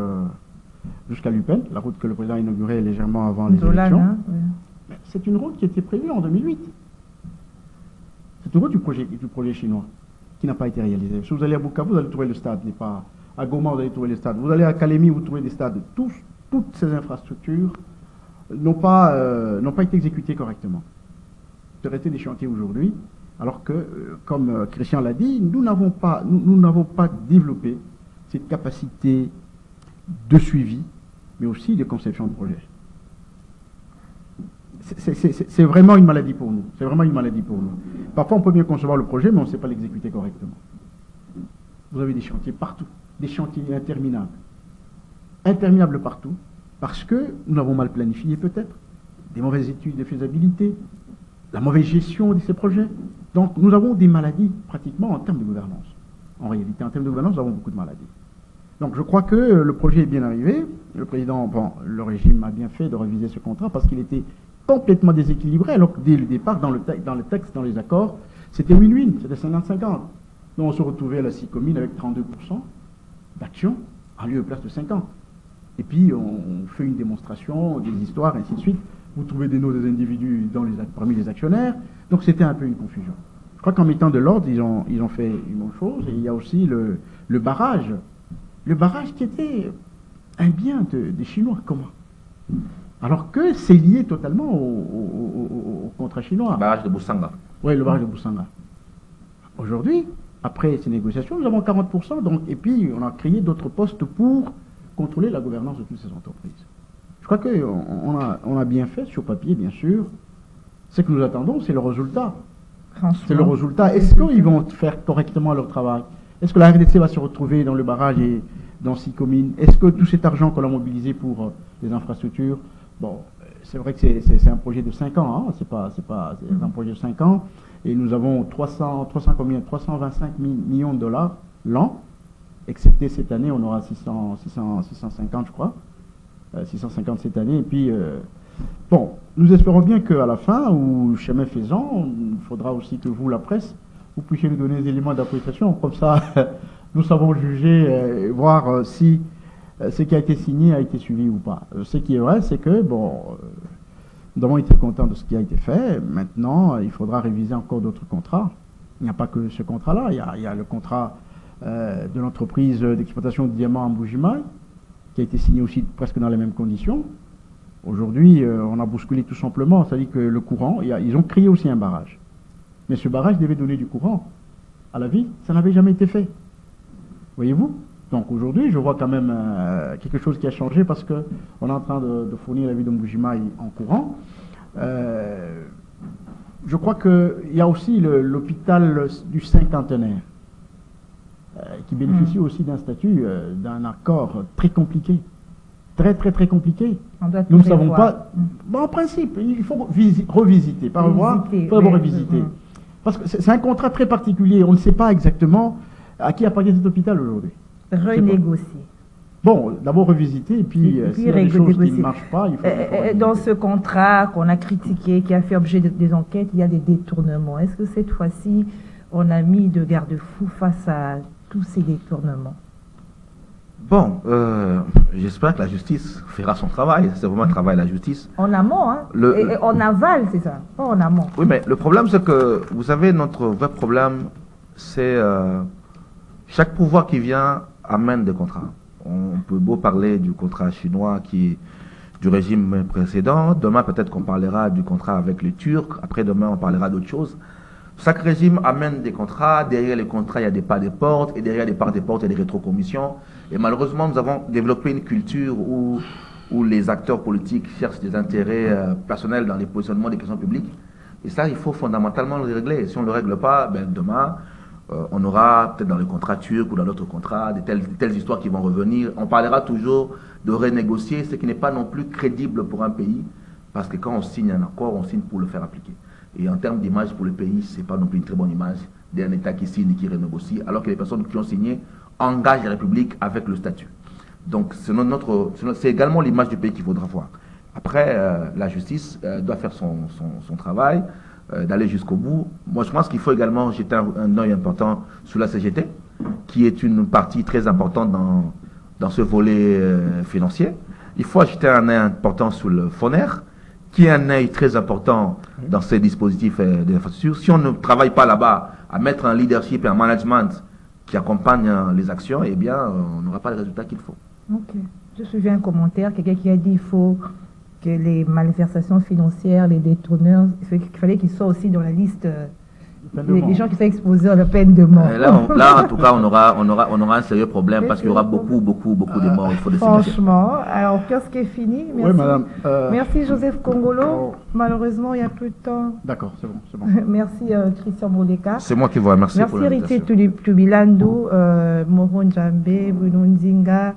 jusqu'à Lupin, la route que le président a inaugurée légèrement avant les élections. Hein, c'est une route qui était prévue en 2008. C'est une route du projet, du projet chinois qui n'a pas été réalisée. Si vous allez à Bukavu, vous allez trouver le stade, n'est pas à Goma, vous allez trouver le stade. Vous allez à Kalemi, vous trouvez des stades. toutes ces infrastructures n'ont pas, euh, n'ont pas été exécutées correctement. C'est resté des chantiers aujourd'hui, alors que, euh, comme euh, Christian l'a dit, nous n'avons pas, nous n'avons pas développé cette capacité de suivi, mais aussi de conception de projet. C'est vraiment une maladie pour nous. C'est vraiment une maladie pour nous. Parfois, on peut bien concevoir le projet, mais on ne sait pas l'exécuter correctement. Vous avez des chantiers partout, des chantiers interminables. Interminables partout, parce que nous avons mal planifié peut-être, des mauvaises études de faisabilité, la mauvaise gestion de ces projets. Donc, nous avons des maladies pratiquement en termes de gouvernance. En réalité, en termes de gouvernance, nous avons beaucoup de maladies. Donc je crois que le projet est bien arrivé. Le président, bon, le régime a bien fait de réviser ce contrat parce qu'il était complètement déséquilibré, alors que dès le départ, dans le, dans le texte, dans les accords, c'était win-win, c'était 50-50. Donc on se retrouvait à la 6 communes avec 32% d'action en lieu et place de 50. Et puis on, fait une démonstration, des histoires, ainsi de suite. Vous trouvez des noms des individus parmi les actionnaires. Donc c'était un peu une confusion. Je crois qu'en mettant de l'ordre, ils ont, fait une bonne chose. Et il y a aussi le barrage le barrage qui était un bien des Chinois. Comment Alors que c'est lié totalement au, contrat chinois. Le barrage de Boussanga. Oui, le barrage de Boussanga. Aujourd'hui, après ces négociations, nous avons 40%, donc, et puis on a créé d'autres postes pour contrôler la gouvernance de toutes ces entreprises. Je crois qu'on a, on a bien fait sur papier, bien sûr. Ce que nous attendons, c'est le résultat. C'est le résultat. Est-ce qu'ils vont faire correctement leur travail? Est-ce que la RDC va se retrouver dans le barrage et dans six communes? Est-ce que tout cet argent qu'on a mobilisé pour euh, les infrastructures, bon, c'est vrai que c'est un projet de 5 ans, hein, c'est pas, pas un projet de 5 ans, et nous avons 300, 300 combien? 325 millions de dollars l'an, excepté cette année, on aura 600, 600, 650, je crois, 650 euh, cette année, et puis, euh, bon, nous espérons bien qu'à la fin, ou chemin faisant, il faudra aussi que vous, la presse, vous puissiez nous donner des éléments d'appréciation, comme ça, nous savons juger, euh, voir euh, si euh, ce qui a été signé a été suivi ou pas. ce qui est vrai, c'est que, bon, nous avons été contents de ce qui a été fait. Maintenant, il faudra réviser encore d'autres contrats. Il n'y a pas que ce contrat-là. Il, y a le contrat de l'entreprise d'exploitation de diamants en Bougimaï, qui a été signé aussi presque dans les mêmes conditions. Aujourd'hui, on a bousculé tout simplement. C'est-à-dire que le courant, ils ont créé aussi un barrage. Mais ce barrage devait donner du courant à la ville. Ça n'avait jamais été fait. Voyez-vous? Donc aujourd'hui, je vois quand même euh, quelque chose qui a changé parce qu'on est en train de, fournir la ville de Mbujimaï en courant. Euh, je crois qu'il y a aussi l'hôpital du cinquantenaire euh, qui bénéficie hmm. aussi d'un statut, d'un accord très compliqué. Très, très, très compliqué. Nous ne savons pas. Bon, en principe, il faut revisiter. Par revoir, il faut d'abord revisiter. Parce que c'est un contrat très particulier. On ne sait pas exactement à qui appartient cet hôpital aujourd'hui Renégocier. Bon, d'abord revisiter et puis, euh, puis s'il y a des choses qui ne marchent pas, il faut... Euh, euh. Dans ce contrat qu'on a critiqué, qui a fait objet de- des enquêtes, il y a des détournements. Est-ce que cette fois-ci, on a mis de garde-fous face à tous ces détournements? Bon, euh, j'espère que la justice fera son travail. C'est vraiment un travail de la justice. En amont, hein Le- Et- et en aval, c'est ça, pas en amont. Oui, mais le problème, c'est que, vous savez, notre vrai problème, c'est euh, chaque pouvoir qui vient amène des contrats. On peut beau parler du contrat chinois qui du régime précédent. Demain, peut-être qu'on parlera du contrat avec les Turcs. Après, demain, on parlera d'autre chose. Chaque régime amène des contrats. Derrière les contrats, il y a des pas des portes. Et derrière les pas des portes, il y a des rétrocommissions. Et malheureusement, nous avons développé une culture où, les acteurs politiques cherchent des intérêts euh, personnels dans les positionnements des questions publiques. Et ça, il faut fondamentalement le régler. Si on ne le règle pas, ben, demain, euh, on aura peut-être dans les contrats turcs ou dans d'autres contrats des telles, des telles histoires qui vont revenir. On parlera toujours de renégocier, ce qui n'est pas non plus crédible pour un pays, parce que quand on signe un accord, on signe pour le faire appliquer. Et en termes d'image pour le pays, ce n'est pas non plus une très bonne image d'un État qui signe et qui renégocie, alors que les personnes qui ont signé engagent la République avec le statut. Donc c'est également l'image du pays qu'il faudra voir. Après, euh, la justice euh, doit faire son, son- travail, euh, d'aller jusqu'au bout. Moi, je pense qu'il faut également jeter un, un œil important sur la CGT, qui est une partie très importante dans, dans ce volet financier. Il faut jeter un œil important sur le FONER, qui est un œil très important dans ces dispositifs d'infrastructure. Si on ne travaille pas là-bas à mettre un leadership et un management qui accompagne euh, les actions, eh bien, euh, on n'aura pas le résultat qu'il faut. Ok. Je suivais un commentaire, quelqu'un qui a dit qu'il faut que les malversations financières, les détourneurs, il fallait qu'ils soient aussi dans la liste euh, des gens qui sont exposés à la peine de mort. Euh, là, on- là, en tout cas, on aura, on, aura, on aura un sérieux problème parce qu'il y aura beaucoup, beaucoup, beaucoup de morts. Il faut signifier. Franchement, alors kiosque est fini? Merci. Oui, madame. euh, Merci Joseph Congolo. Oh. Malheureusement, il y a peu de temps. D'accord, c'est bon, c'est bon. Merci euh, Christian Bouleka. C'est moi qui vous remercie Merci. Tuli- Tubilando, euh, Moro Njambe, Bruno Nzinga,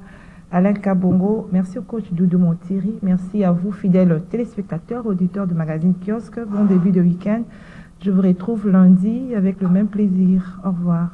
Alain Kabongo. Merci au coach Doudou Montiri. Merci à vous, fidèles téléspectateurs, auditeurs du magazine Kiosque. Bon début de week-end. Je vous retrouve lundi avec le même plaisir. Au revoir.